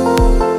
Música